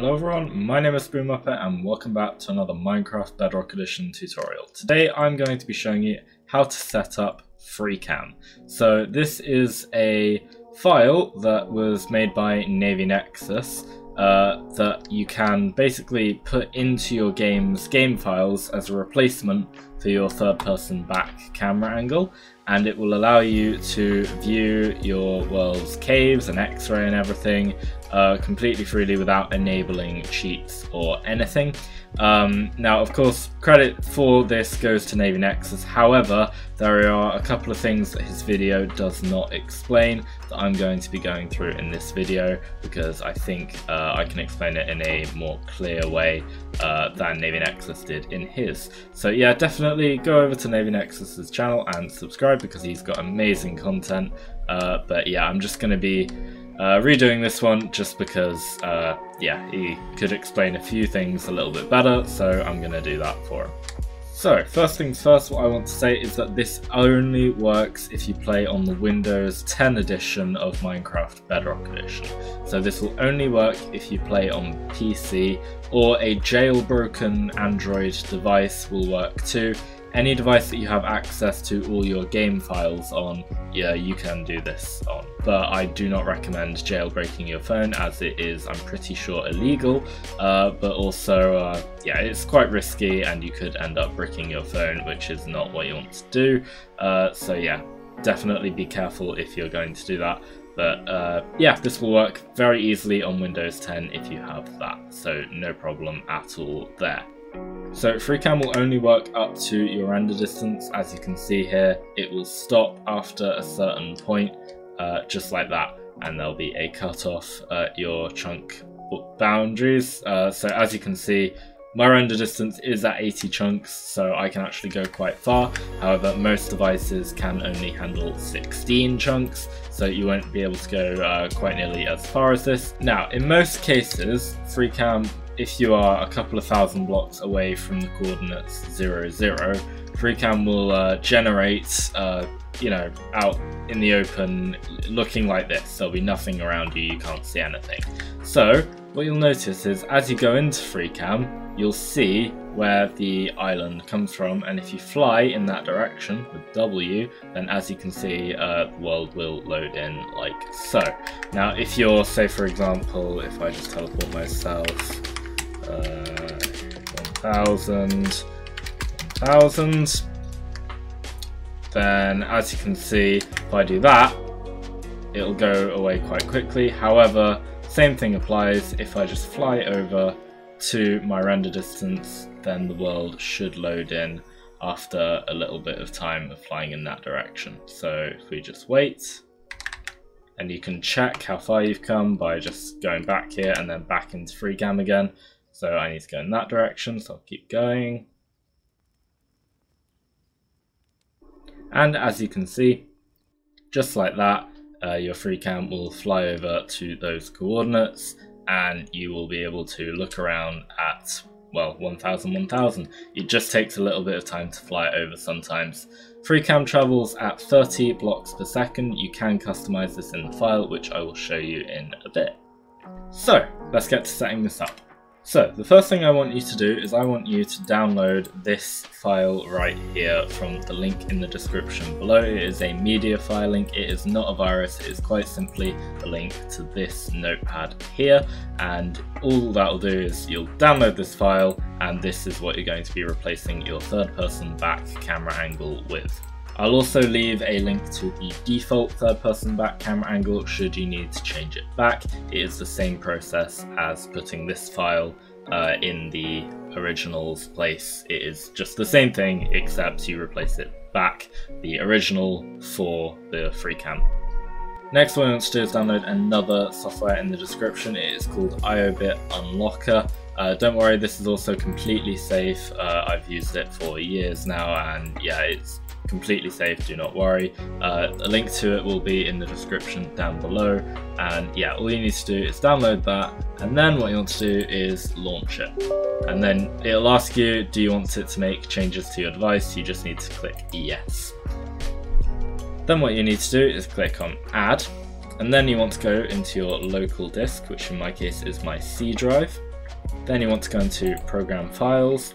Hello everyone, my name is Spoon Muppet and welcome back to another Minecraft Bedrock Edition tutorial. Today I'm going to be showing you how to set up FreeCam. So this is a file that was made by Navy Nexus uh, that you can basically put into your game's game files as a replacement for your third person back camera angle and it will allow you to view your world's caves and x-ray and everything uh, completely freely without enabling cheats or anything. Um, now, of course, credit for this goes to Navy Nexus. However, there are a couple of things that his video does not explain that I'm going to be going through in this video because I think uh, I can explain it in a more clear way uh, than Navy Nexus did in his. So yeah, definitely go over to Navy Nexus's channel and subscribe because he's got amazing content. Uh, but yeah, I'm just going to be uh, redoing this one just because, uh, yeah, he could explain a few things a little bit better, so I'm going to do that for him. So, first things first, what I want to say is that this only works if you play on the Windows 10 edition of Minecraft Bedrock Edition. So this will only work if you play on PC, or a jailbroken Android device will work too, any device that you have access to all your game files on, yeah, you can do this on. But I do not recommend jailbreaking your phone as it is, I'm pretty sure, illegal. Uh, but also, uh, yeah, it's quite risky and you could end up bricking your phone, which is not what you want to do. Uh, so yeah, definitely be careful if you're going to do that. But uh, yeah, this will work very easily on Windows 10 if you have that, so no problem at all there. So FreeCam will only work up to your render distance. As you can see here, it will stop after a certain point, uh, just like that, and there'll be a cutoff at your chunk boundaries. Uh, so as you can see, my render distance is at 80 chunks, so I can actually go quite far. However, most devices can only handle 16 chunks, so you won't be able to go uh, quite nearly as far as this. Now, in most cases, FreeCam if you are a couple of thousand blocks away from the coordinates 0, 0, FreeCam will uh, generate, uh, you know, out in the open looking like this. There'll be nothing around you, you can't see anything. So, what you'll notice is as you go into FreeCam, you'll see where the island comes from, and if you fly in that direction with W, then as you can see, uh, the world will load in like so. Now, if you're, say for example, if I just teleport myself uh, 1000, 1000. Then as you can see, if I do that, it'll go away quite quickly. However, same thing applies if I just fly over to my render distance, then the world should load in after a little bit of time of flying in that direction. So if we just wait, and you can check how far you've come by just going back here and then back into FreeCam again. So I need to go in that direction, so I'll keep going. And as you can see, just like that, uh, your FreeCam will fly over to those coordinates and you will be able to look around at, well, 1000, 1000. It just takes a little bit of time to fly over sometimes. FreeCam travels at 30 blocks per second. You can customize this in the file, which I will show you in a bit. So, let's get to setting this up. So the first thing I want you to do is I want you to download this file right here from the link in the description below. It is a MediaFire link, it is not a virus, it is quite simply the link to this notepad here and all that will do is you'll download this file and this is what you're going to be replacing your third person back camera angle with. I'll also leave a link to the default third person back camera angle should you need to change it back. It is the same process as putting this file uh, in the original's place. It is just the same thing except you replace it back, the original for the free cam. Next what I want to do is download another software in the description. It is called IOBIT Unlocker. Uh, don't worry, this is also completely safe. Uh, I've used it for years now and yeah, it's completely safe, do not worry. Uh, a link to it will be in the description down below. And yeah, all you need to do is download that. And then what you want to do is launch it. And then it'll ask you, do you want it to make changes to your device? You just need to click yes. Then what you need to do is click on add. And then you want to go into your local disk, which in my case is my C drive. Then you want to go into Program Files,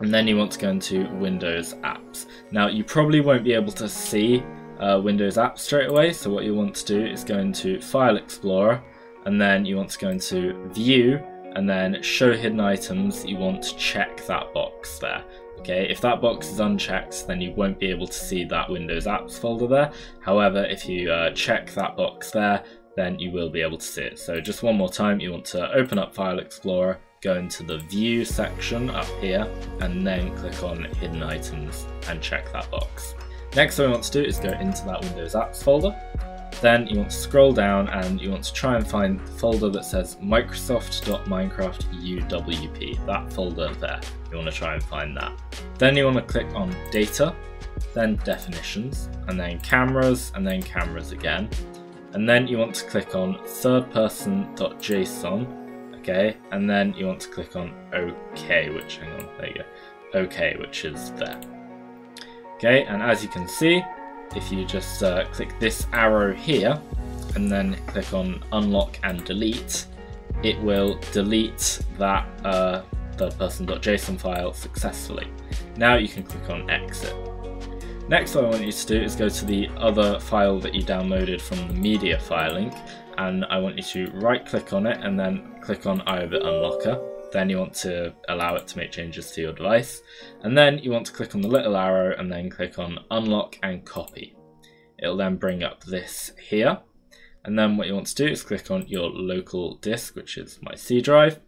and then you want to go into Windows Apps. Now you probably won't be able to see uh, Windows Apps straight away, so what you want to do is go into File Explorer, and then you want to go into View, and then Show Hidden Items, you want to check that box there. Okay, if that box is unchecked, then you won't be able to see that Windows Apps folder there. However, if you uh, check that box there, then you will be able to see it. So just one more time, you want to open up File Explorer, go into the View section up here, and then click on Hidden Items and check that box. Next what we want to do is go into that Windows Apps folder. Then you want to scroll down and you want to try and find the folder that says Microsoft.MinecraftUWP, that folder there. You want to try and find that. Then you want to click on Data, then Definitions, and then Cameras, and then Cameras again. And then you want to click on thirdperson.json, okay, and then you want to click on OK, which, hang on, there you go, OK, which is there. Okay, and as you can see, if you just uh, click this arrow here and then click on unlock and delete, it will delete that uh, thirdperson.json file successfully. Now you can click on exit. Next what I want you to do is go to the other file that you downloaded from the MediaFire link and I want you to right click on it and then click on iObit Unlocker then you want to allow it to make changes to your device. And then you want to click on the little arrow and then click on unlock and copy. It'll then bring up this here. And then what you want to do is click on your local disk, which is my C drive.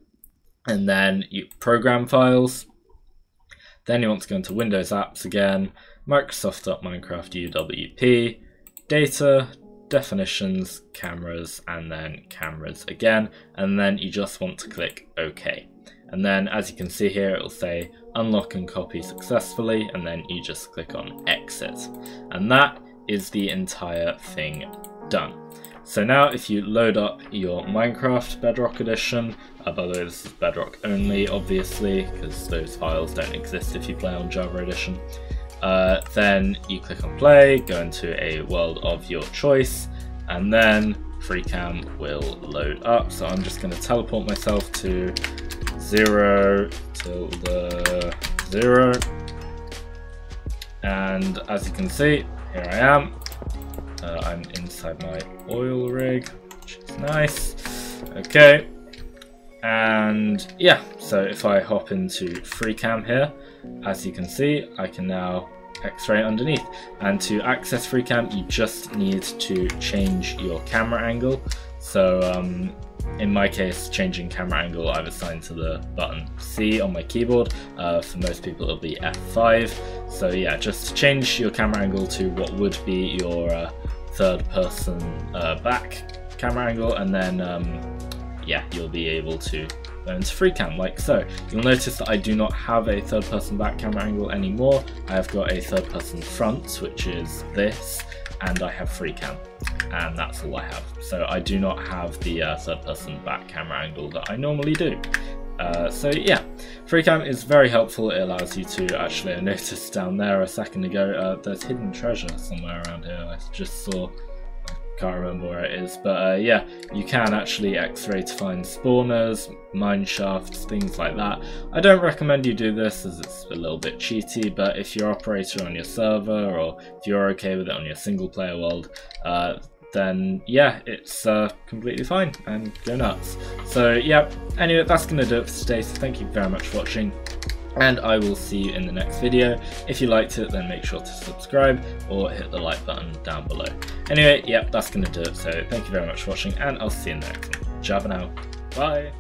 And then you program files. Then you want to go into Windows apps again, Microsoft.Minecraft UWP, data, definitions, cameras, and then cameras again. And then you just want to click OK. And then as you can see here, it will say unlock and copy successfully, and then you just click on exit. And that is the entire thing done. So now if you load up your Minecraft Bedrock Edition, uh, by the way this is Bedrock only obviously, because those files don't exist if you play on Java Edition, uh, then you click on play, go into a world of your choice, and then FreeCam will load up. So I'm just going to teleport myself to 0 tilde 0 and as you can see here I am. Uh, I'm inside my oil rig which is nice. Okay. And yeah so if I hop into FreeCam here as you can see I can now x-ray underneath and to access FreeCam you just need to change your camera angle so um, in my case, changing camera angle I've assigned to the button C on my keyboard. Uh, for most people it'll be F5. So yeah, just change your camera angle to what would be your uh, third person uh, back camera angle and then um, yeah, you'll be able to go free cam like so. You'll notice that I do not have a third person back camera angle anymore. I have got a third person front, which is this, and I have free cam and that's all I have. So I do not have the uh, third person back camera angle that I normally do. Uh, so yeah, FreeCam is very helpful. It allows you to actually, I noticed down there a second ago, uh, there's hidden treasure somewhere around here. I just saw can't remember where it is, but uh, yeah, you can actually x-ray to find spawners, mine shafts, things like that. I don't recommend you do this as it's a little bit cheaty, but if you're operator on your server or if you're okay with it on your single player world, uh, then yeah, it's uh, completely fine and go nuts. So yeah, anyway, that's going to do it for today, so thank you very much for watching and I will see you in the next video. If you liked it, then make sure to subscribe or hit the like button down below. Anyway, yep, that's going to do it. So thank you very much for watching, and I'll see you in the next one. For now. Bye.